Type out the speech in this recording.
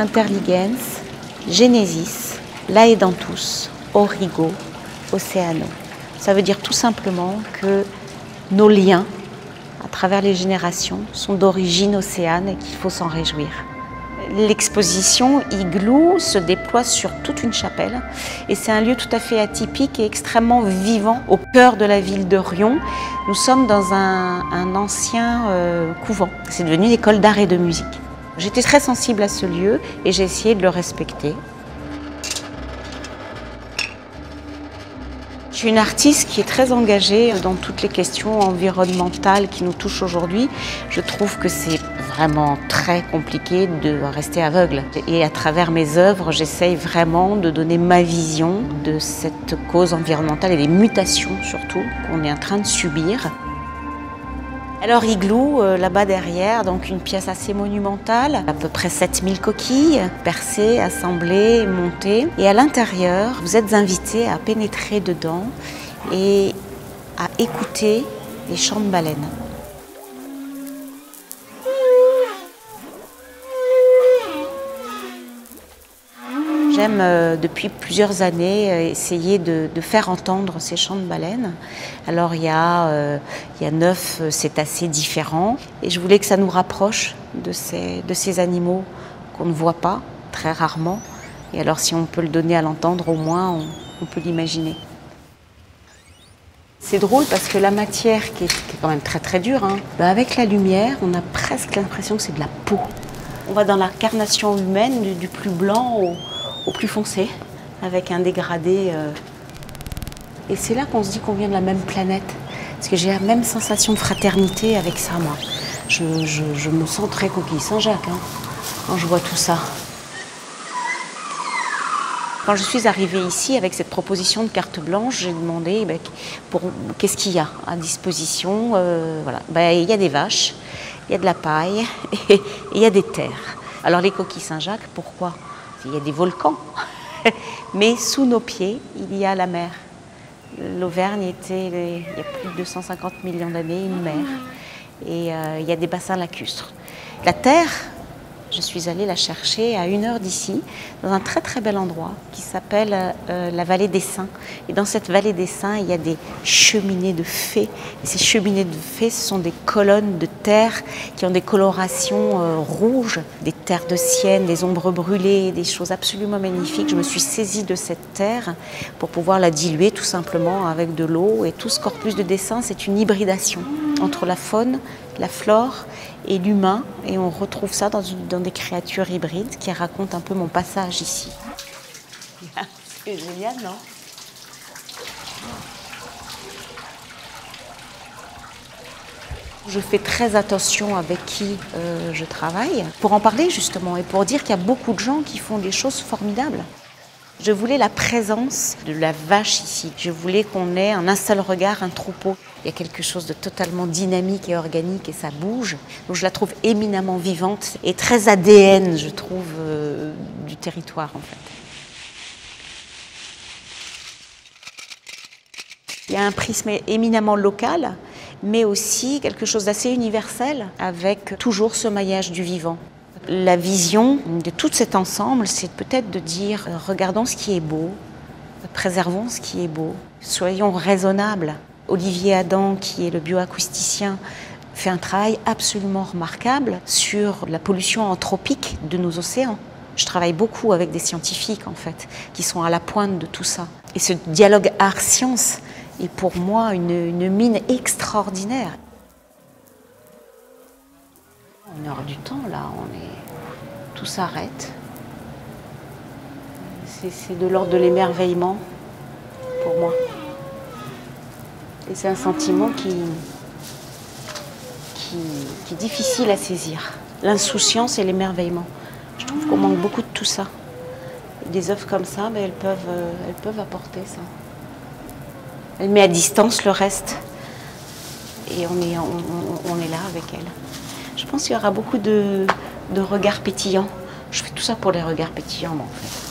Interligens, Genesis, Laedantus, Origo, Océano. Ça veut dire tout simplement que nos liens à travers les générations sont d'origine océane et qu'il faut s'en réjouir. L'exposition Igloo se déploie sur toute une chapelle et c'est un lieu tout à fait atypique et extrêmement vivant au cœur de la ville de Rion. Nous sommes dans un, ancien euh, couvent. C'est devenu une école d'art et de musique. J'étais très sensible à ce lieu et j'ai essayé de le respecter. Je suis une artiste qui est très engagée dans toutes les questions environnementales qui nous touchent aujourd'hui. Je trouve que c'est vraiment très compliqué de rester aveugle. Et à travers mes œuvres, j'essaye vraiment de donner ma vision de cette cause environnementale et des mutations surtout qu'on est en train de subir. Alors Igloo, euh, là-bas derrière, donc une pièce assez monumentale, à peu près 7000 coquilles, percées, assemblées, montées. Et à l'intérieur, vous êtes invités à pénétrer dedans et à écouter les chants de baleines. Euh, depuis plusieurs années euh, essayer de, faire entendre ces chants de baleines. Alors il y a, euh, il y a neuf cétacés différents et je voulais que ça nous rapproche de ces, animaux qu'on ne voit pas très rarement. Et alors si on peut le donner à l'entendre, au moins on, peut l'imaginer. C'est drôle parce que la matière, qui est, quand même très très dure, hein, bah, avec la lumière, on a presque l'impression que c'est de la peau. On va dans l'incarnation humaine du plus blanc au, au plus foncé, avec un dégradé. Euh. Et c'est là qu'on se dit qu'on vient de la même planète. Parce que j'ai la même sensation de fraternité avec ça, moi. Je, me sens très coquille Saint-Jacques hein, quand je vois tout ça. Quand je suis arrivée ici avec cette proposition de carte blanche, j'ai demandé ben, pour, qu'est-ce qu'il y a à disposition. Euh. Ben, il y a des vaches, il y a de la paille et il y a des terres. Alors les coquilles Saint-Jacques, pourquoi? Il y a des volcans, mais sous nos pieds, il y a la mer. L'Auvergne était, il y a plus de 250 millions d'années, une mer. Et euh, il y a des bassins lacustres. La Terre, je suis allée la chercher à une heure d'ici, dans un très très bel endroit qui s'appelle euh, la vallée des Saints. Et dans cette vallée des Saints, il y a des cheminées de fées. Et ces cheminées de fées, ce sont des colonnes de terre qui ont des colorations euh, rouges, des terres de sienne, des ombres brûlées, des choses absolument magnifiques. Je me suis saisie de cette terre pour pouvoir la diluer tout simplement avec de l'eau. Et tout ce corpus de dessin, c'est une hybridation entre la faune, la flore et l'humain. Et on retrouve ça dans, des créatures hybrides qui racontent un peu mon passage ici. C'est génial, non? Je fais très attention avec qui euh, je travaille pour en parler justement et pour dire qu'il y a beaucoup de gens qui font des choses formidables. Je voulais la présence de la vache ici. Je voulais qu'on ait en un seul regard un troupeau. Il y a quelque chose de totalement dynamique et organique et ça bouge. Je la trouve éminemment vivante et très ADN, je trouve, euh, du territoire en fait. Il y a un prisme éminemment local, mais aussi quelque chose d'assez universel, avec toujours ce maillage du vivant. La vision de tout cet ensemble, c'est peut-être de dire euh, regardons ce qui est beau, préservons ce qui est beau, soyons raisonnables. Olivier Adam, qui est le bioacousticien, fait un travail absolument remarquable sur la pollution anthropique de nos océans. Je travaille beaucoup avec des scientifiques, en fait, qui sont à la pointe de tout ça. Et ce dialogue art-science est pour moi une, une mine extraordinaire. On est hors du temps, là, on est... tout s'arrête. C'est de l'ordre de l'émerveillement pour moi. Et c'est un sentiment qui, qui, est difficile à saisir. L'insouciance et l'émerveillement. Je trouve qu'on manque beaucoup de tout ça. des œuvres comme ça, mais elles, peuvent, euh, elles peuvent apporter ça. Elle met à distance le reste. Et on est, on est là avec elle. Je pense qu'il y aura beaucoup de, regards pétillants. Je fais tout ça pour les regards pétillants, en fait.